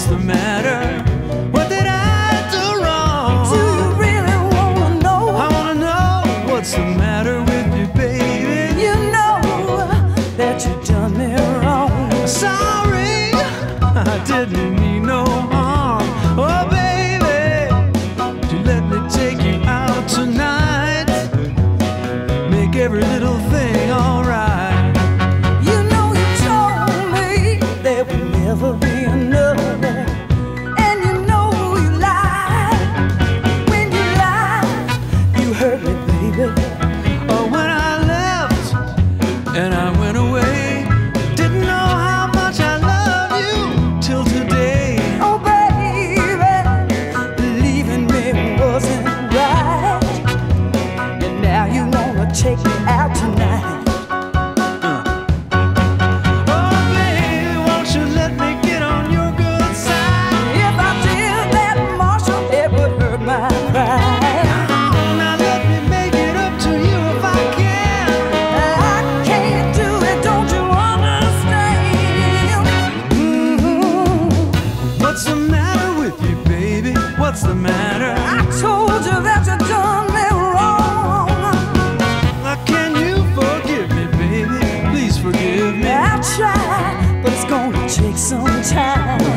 What's the matter? What did I do wrong? Do you really wanna know? I wanna know what's the matter with you, baby. You know that you done me wrong. Sorry, I didn't mean no harm. Oh, baby, do you let me take you out tonight? Make every little What's the matter? I told you that you done me wrong. Uh, Can you forgive me, baby? Please forgive me. I'll try, but it's gonna take some time.